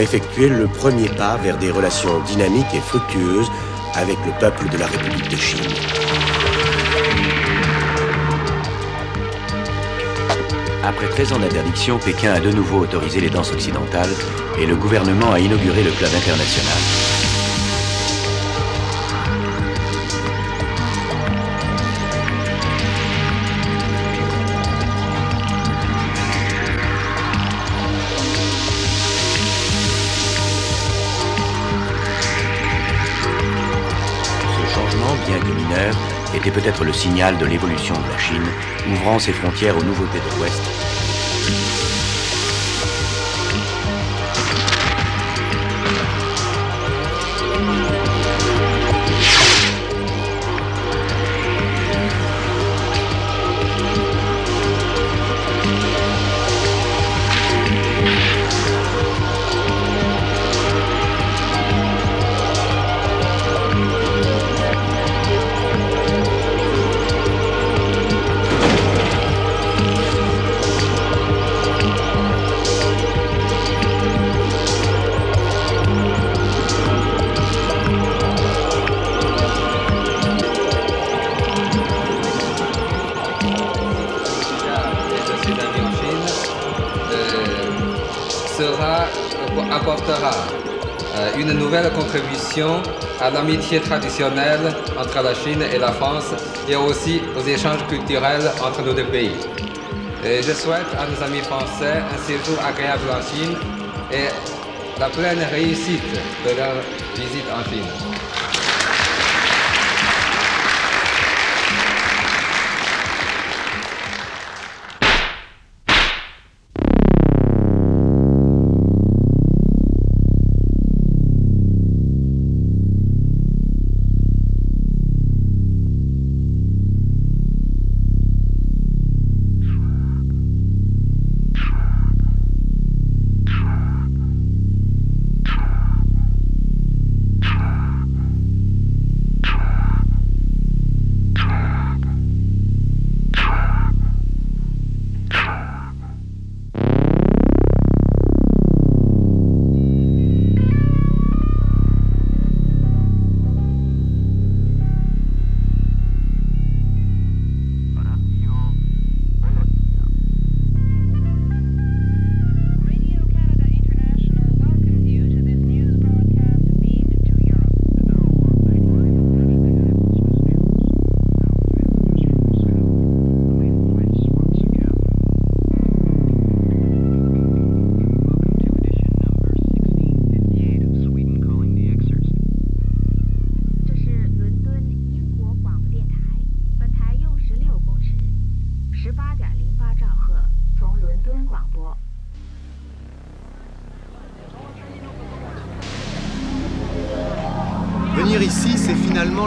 effectuer le premier pas vers des relations dynamiques et fructueuses avec le peuple de la République de Chine. Après 13 ans d'interdiction, Pékin a de nouveau autorisé les danses occidentales et le gouvernement a inauguré le club international. Était peut-être le signal de l'évolution de la Chine, ouvrant ses frontières aux nouveautés de l'Ouest l'amitié traditionnelle entre la Chine et la France et aussi aux échanges culturels entre nos deux pays. je souhaite à nos amis français un séjour agréable en Chine et la pleine réussite de leur visite en Chine.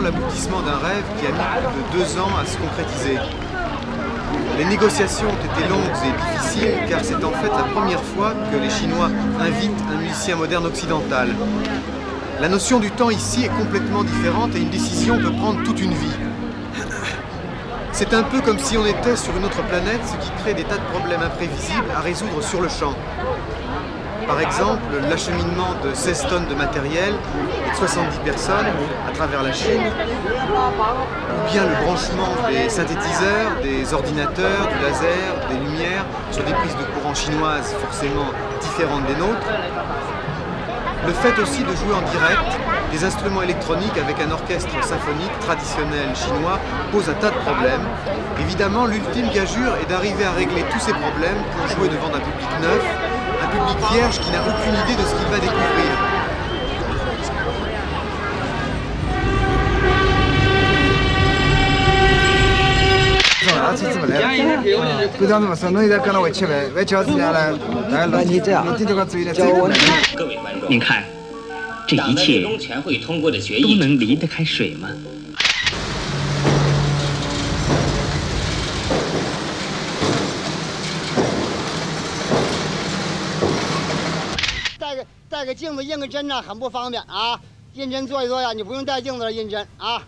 L'aboutissement d'un rêve qui a mis plus de deux ans à se concrétiser. Les négociations ont été longues et difficiles car c'est en fait la première fois que les Chinois invitent un musicien moderne occidental. La notion du temps ici est complètement différente et une décision peut prendre toute une vie. C'est un peu comme si on était sur une autre planète, ce qui crée des tas de problèmes imprévisibles à résoudre sur le champ. Par exemple, l'acheminement de 16 tonnes de matériel et de 70 personnes à travers la Chine, ou bien le branchement des synthétiseurs, des ordinateurs, du laser, des lumières sur des prises de courant chinoises forcément différentes des nôtres. Le fait aussi de jouer en direct des instruments électroniques avec un orchestre symphonique traditionnel chinois pose un tas de problèmes. Évidemment, l'ultime gageure est d'arriver à régler tous ces problèmes pour jouer devant un public neuf, 您看，这一切都能离得开水吗？个镜子印个针呢，很不方便啊。印针做一做呀，你不用带镜子印针啊。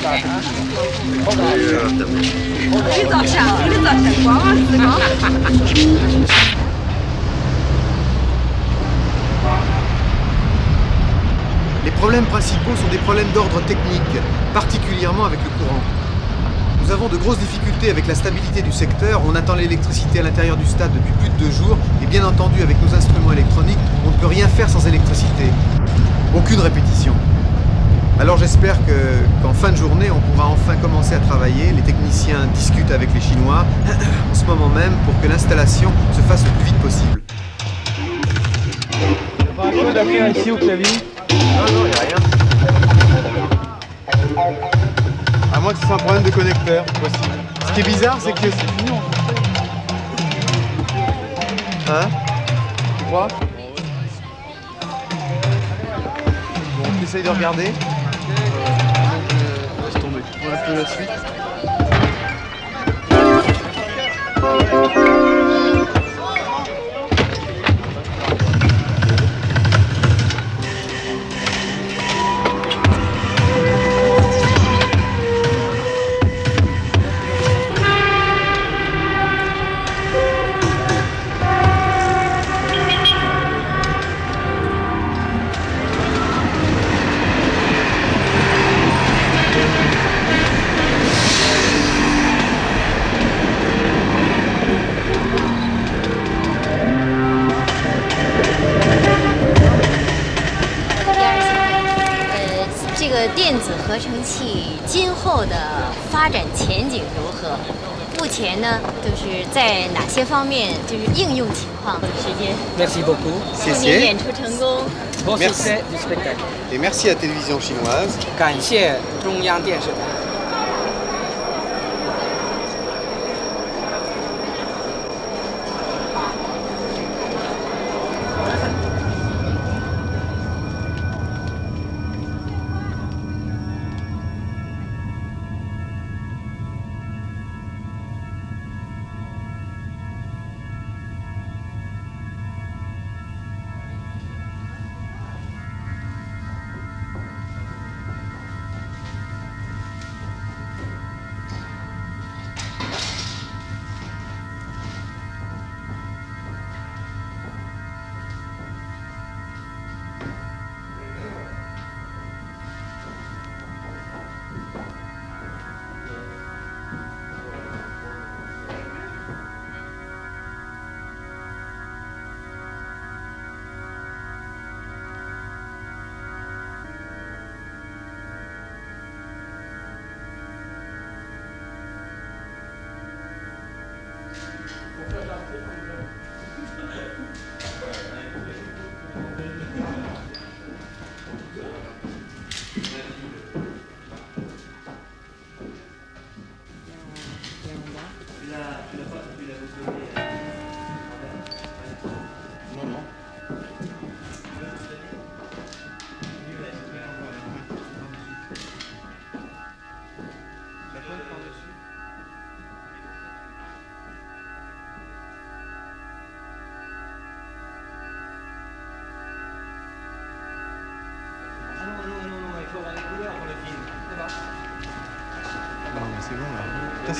你照相，你照相，光啊自高。 Les problèmes principaux sont des problèmes d'ordre technique, particulièrement avec le courant. Nous avons de grosses difficultés avec la stabilité du secteur, on attend l'électricité à l'intérieur du stade depuis plus de deux jours, et bien entendu avec nos instruments électroniques, on ne peut rien faire sans électricité. Aucune répétition. Alors j'espère que- qu'en fin de journée, on pourra enfin commencer à travailler. Les techniciens discutent avec les Chinois en ce moment même pour que l'installation se fasse le plus vite possible. Non, non, il a rien. À moins que ce soit un problème de connecteur, possible. Ce qui est bizarre, c'est que. Hein? Tu crois? On essaye de regarder. Peu la suite. 在哪些方面就是应用情况？时间，Merci beaucoup. 谢祝您演。出成功。Bon Merci. succès du spectacle. Et merci à télévision chinoise. 感谢中央电视台。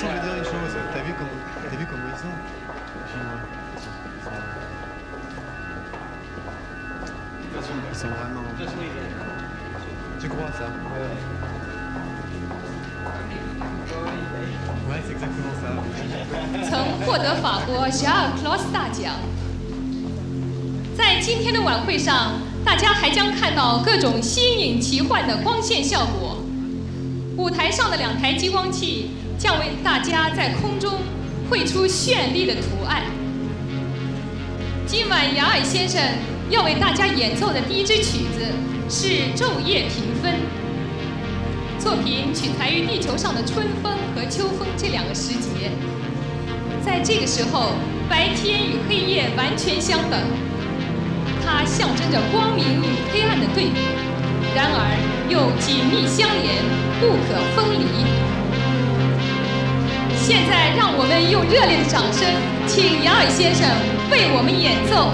Façon, je vais dire une chose. T'as vu comment, t'as vu comment ils sont les Chinois Ils sont- Ils sont vraiment. Tu crois ça Ouais, c'est exactement ça. 曾获得法国霞尔克劳斯大奖。在今天的晚会上，大家还将看到各种新颖奇幻的光线效果。舞台上的两台激光器将为大家在空中绘出绚丽的图案。今晚雅尔先生要为大家演奏的第一支曲子是《昼夜平分》。作品取材于地球上的春风和秋风这两个时节。在这个时候，白天与黑夜完全相等，它象征着光明与黑暗的对比，然而又紧密相连，不可分离。现在，让我们用热烈的掌声，请杨尔先生为我们演奏。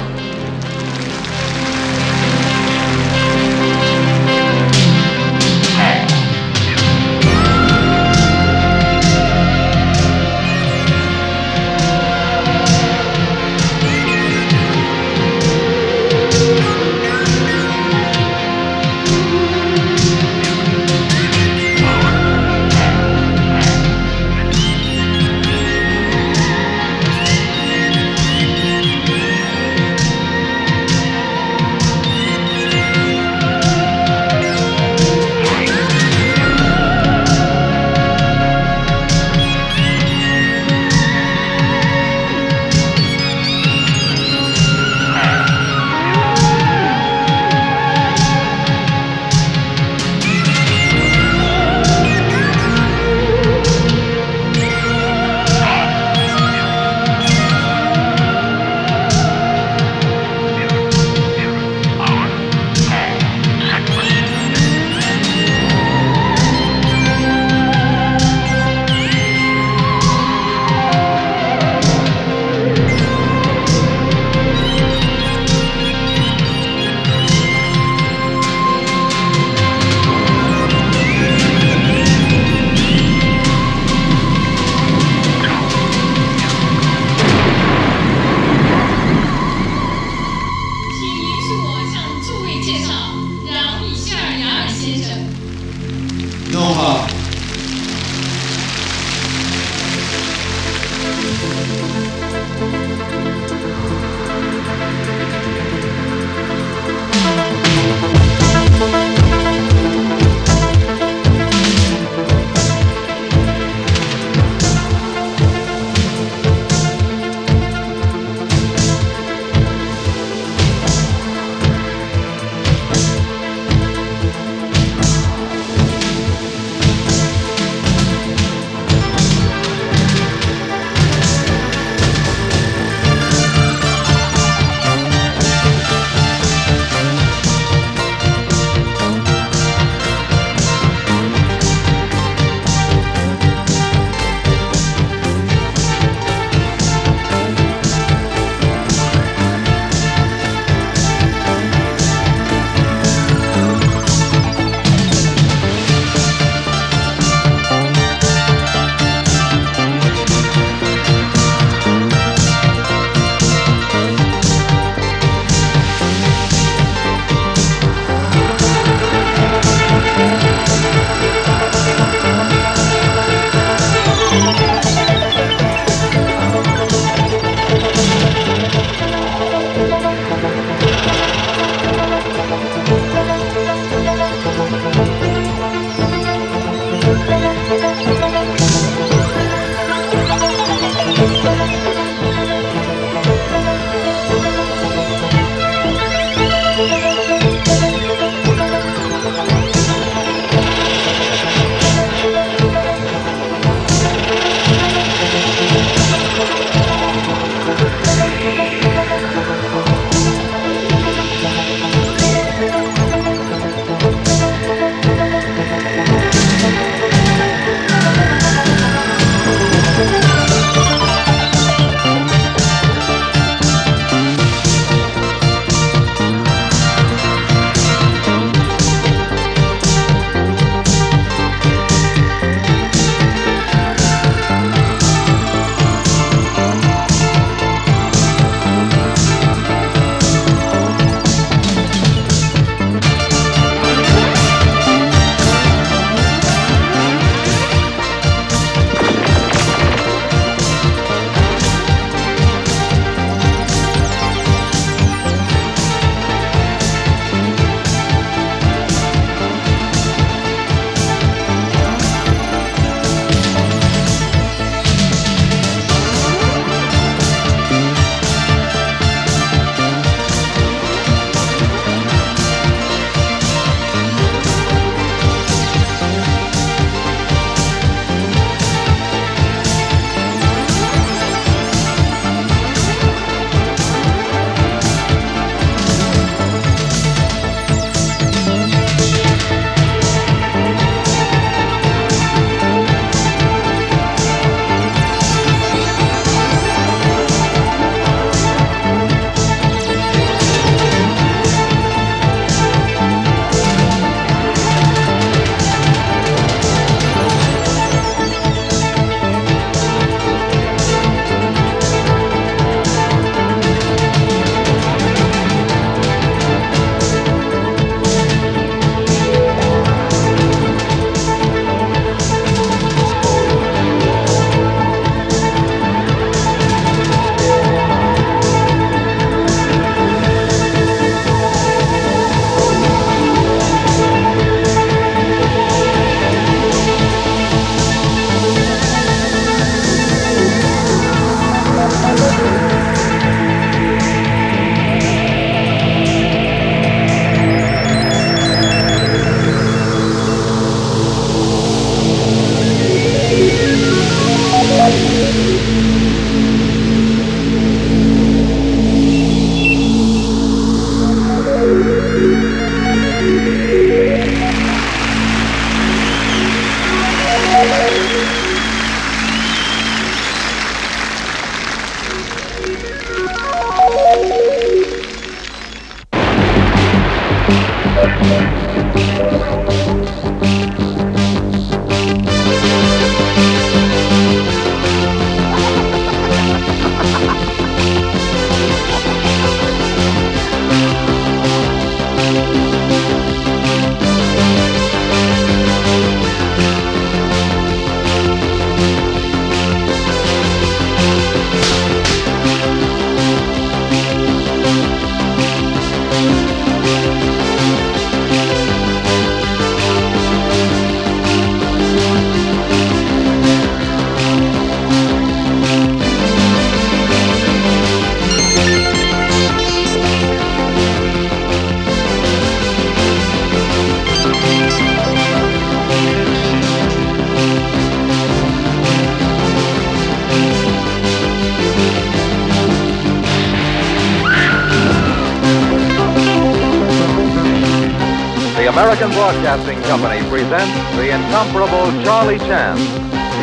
Broadcasting Company presents the incomparable Charlie Chan,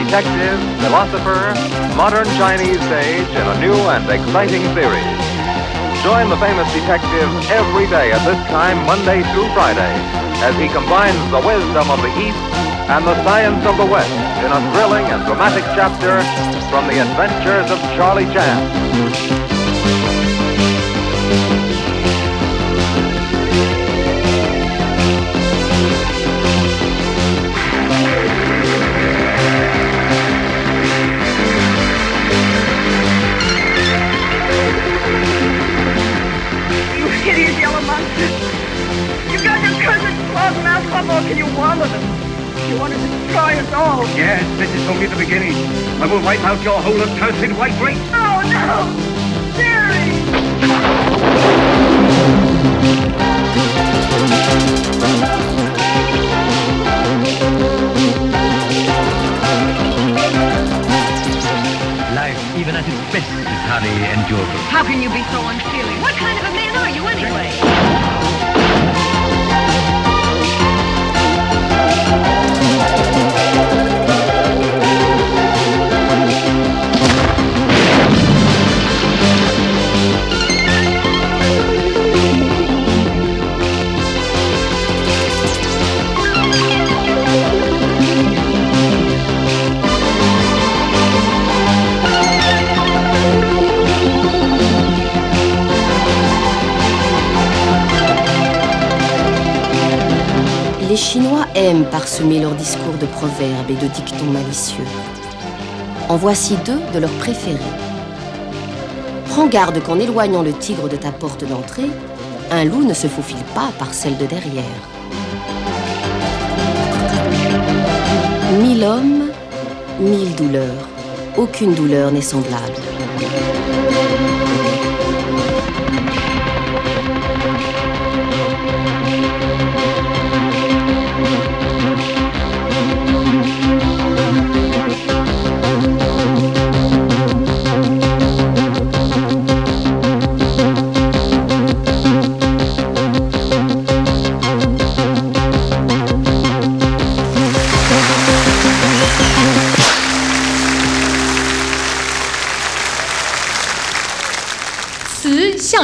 detective, philosopher, modern Chinese sage in a new and exciting series. Join the famous detective every day at this time, Monday through Friday, as he combines the wisdom of the East and the science of the West in a thrilling and dramatic chapter from the adventures of Charlie Chan. You want to destroy us all. Yes, this is only the beginning. I will wipe out your whole accursed white race. Oh, no! Jerry! Life, even at its best, is hardly endurable. How can you be so unfeeling? What kind of a man are you anyway? Thank you. Chinois aiment parsemer leurs discours de proverbes et de dictons malicieux. En voici deux de leurs préférés. Prends garde qu'en éloignant le tigre de ta porte d'entrée, un loup ne se faufile pas par celle de derrière. Mille hommes, mille douleurs. Aucune douleur n'est semblable. “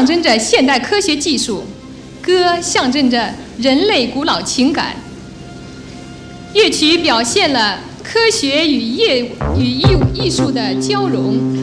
象征着现代科学技术，歌象征着人类古老情感。乐曲表现了科学与业与艺艺术的交融。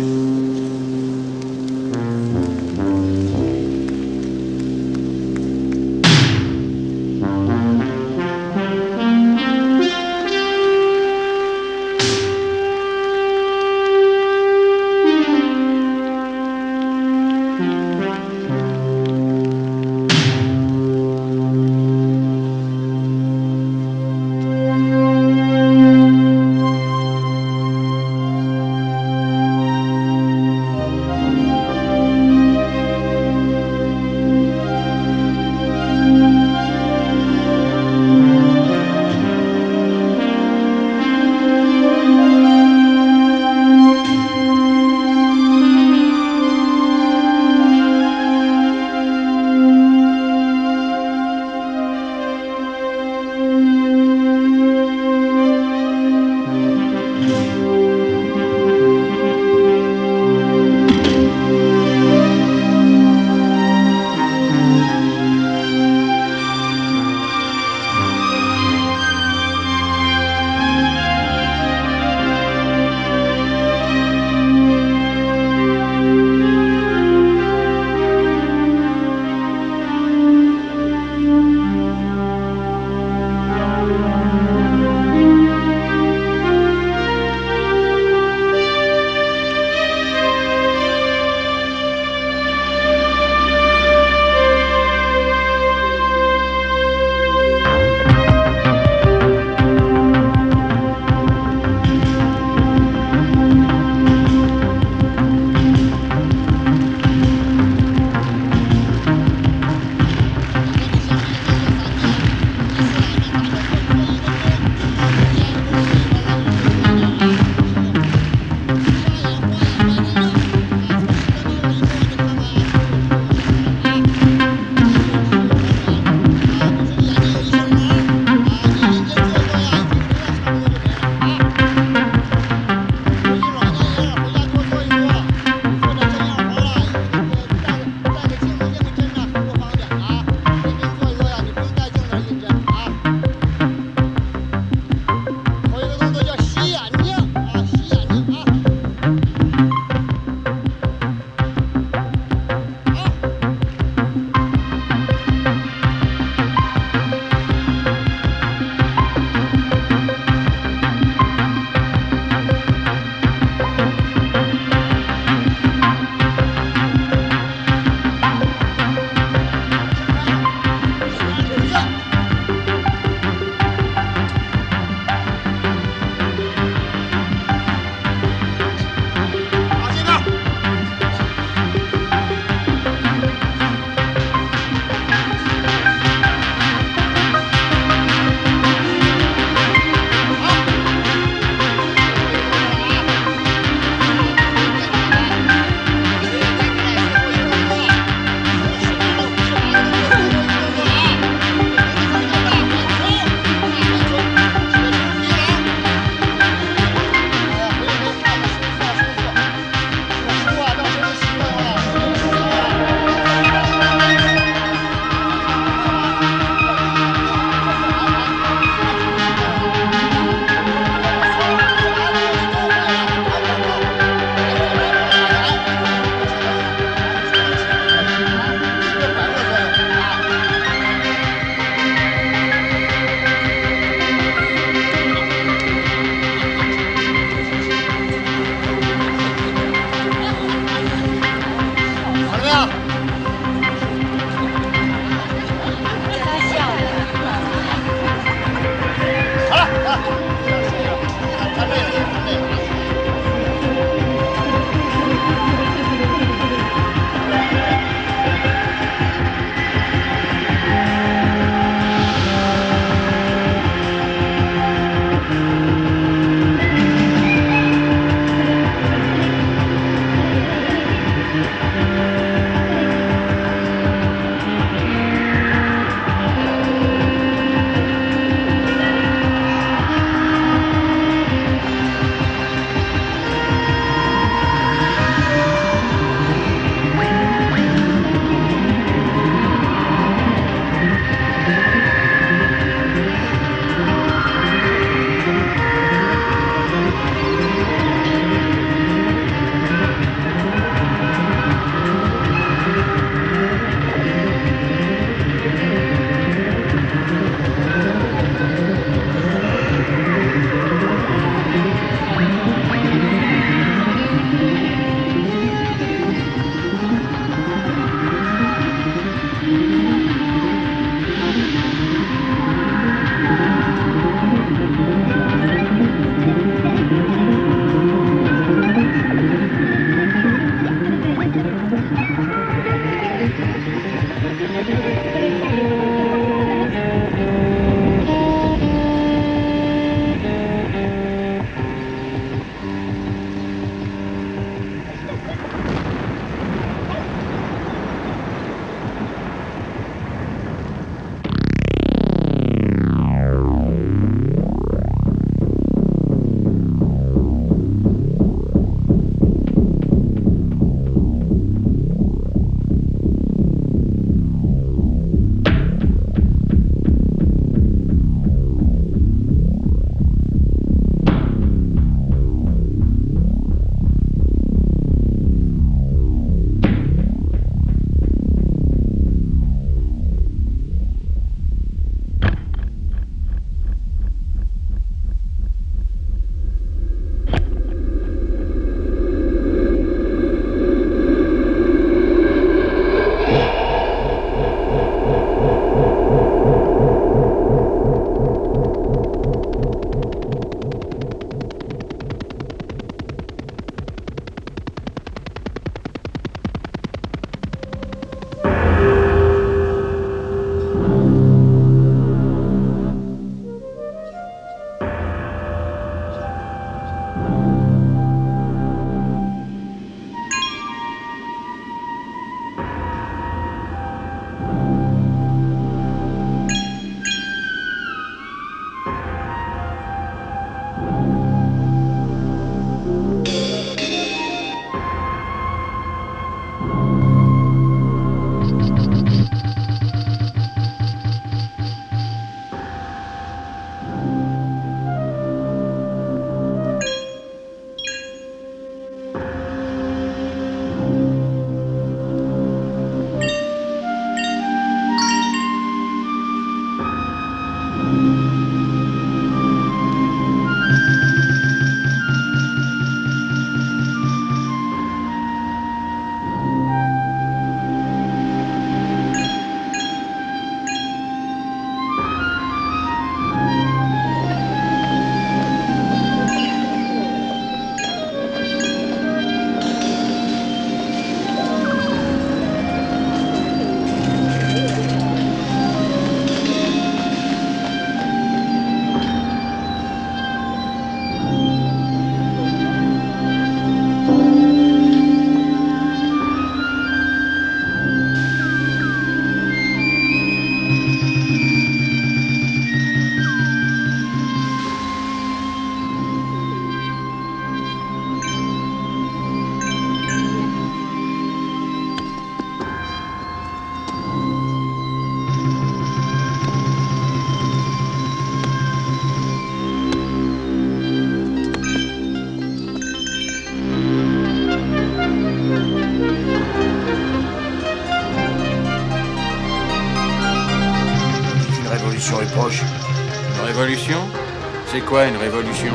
Quoi une révolution?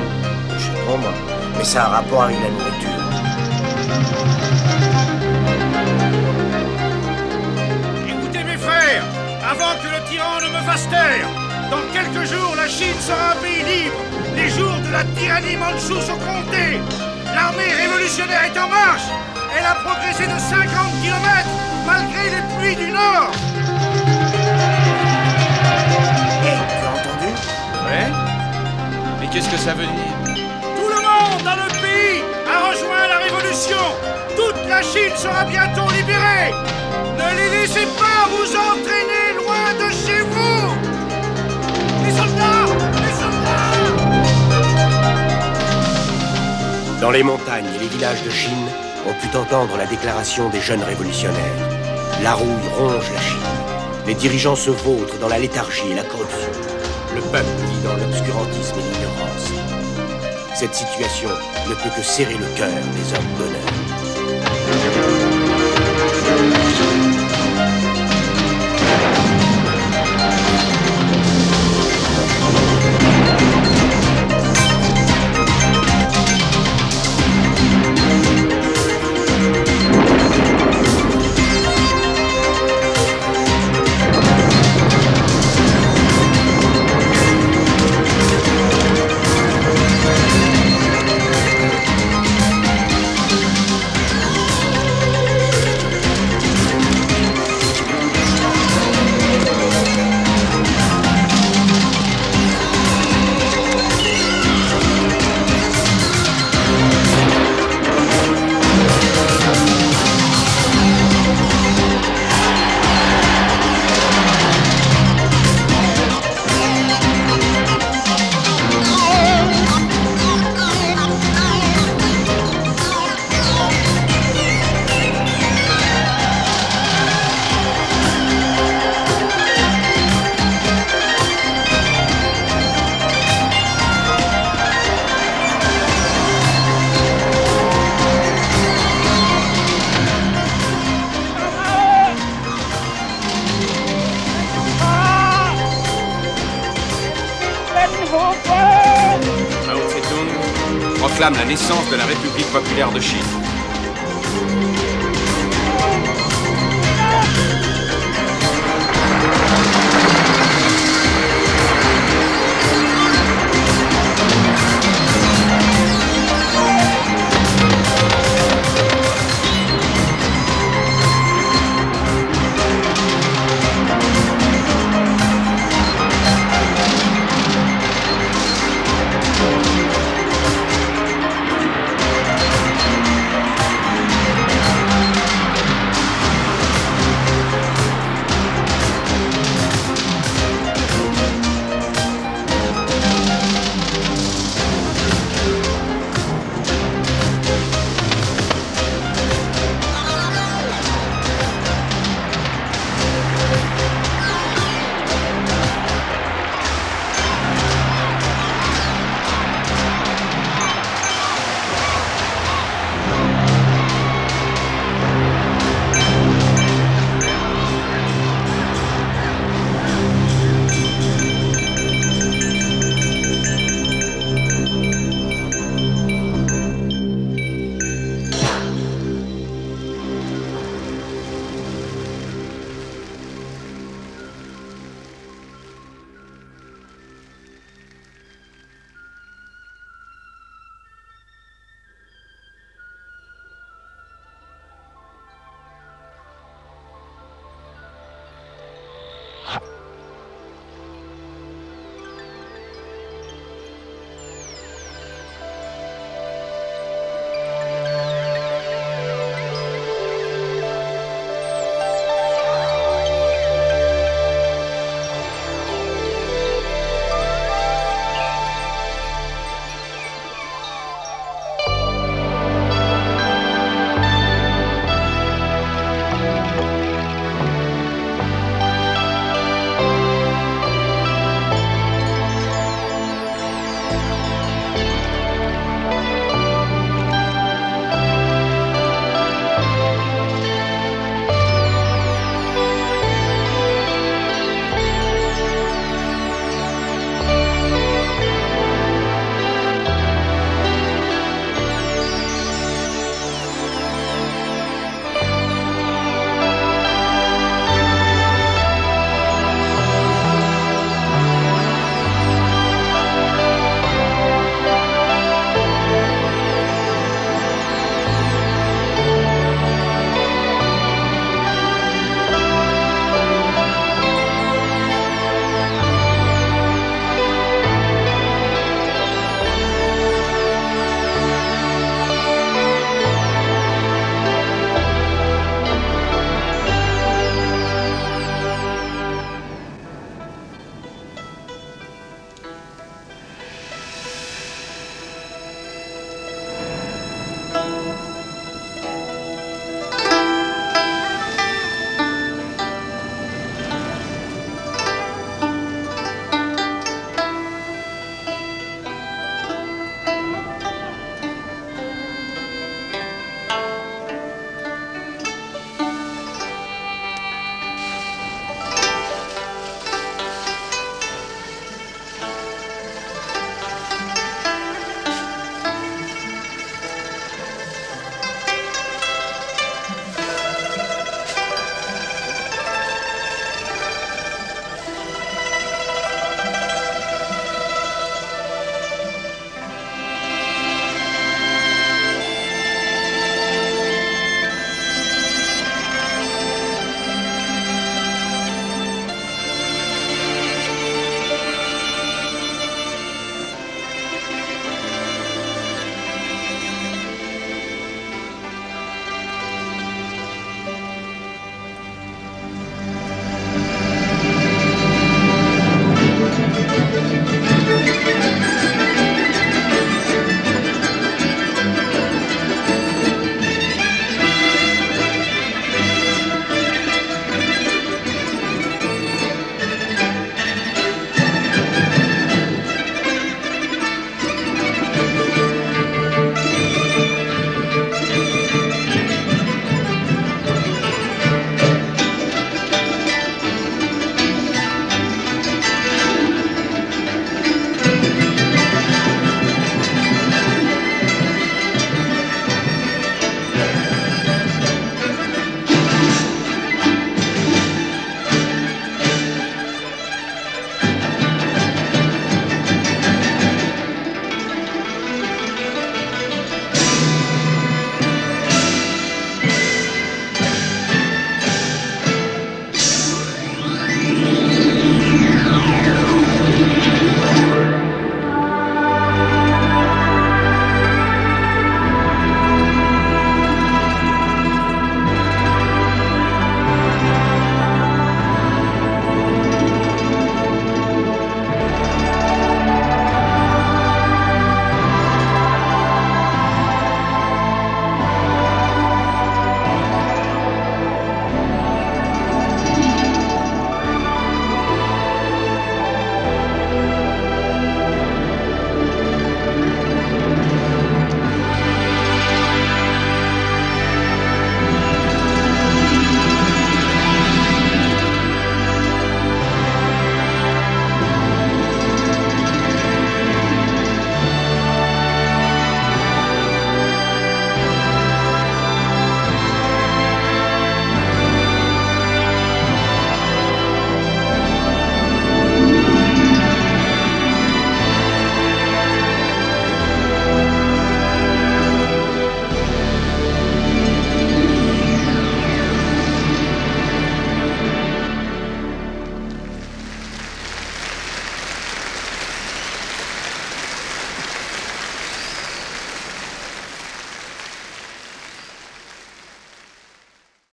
Je sais pas moi, mais ça a un rapport avec la nourriture. Écoutez mes frères, avant que le tyran ne me fasse taire, dans quelques jours la Chine sera un pays libre. Les jours de la tyrannie manchoue sont comptés. L'armée révolutionnaire est en marche. Elle a progressé de 50 km malgré les pluies du Nord. Qu'est-ce que ça veut dire Tout le monde dans le pays a rejoint la révolution. Toute la Chine sera bientôt libérée. Ne les laissez pas vous entraîner loin de chez vous. Les soldats Les soldats Dans les montagnes et les villages de Chine, on put entendre la déclaration des jeunes révolutionnaires. La rouille ronge la Chine. Les dirigeants se vautrent dans la léthargie et la corruption. Le peuple vit dans l'obscurantisme et l'ignorance. Cette situation ne peut que serrer le cœur des hommes d'honneur. De la République populaire de Chine.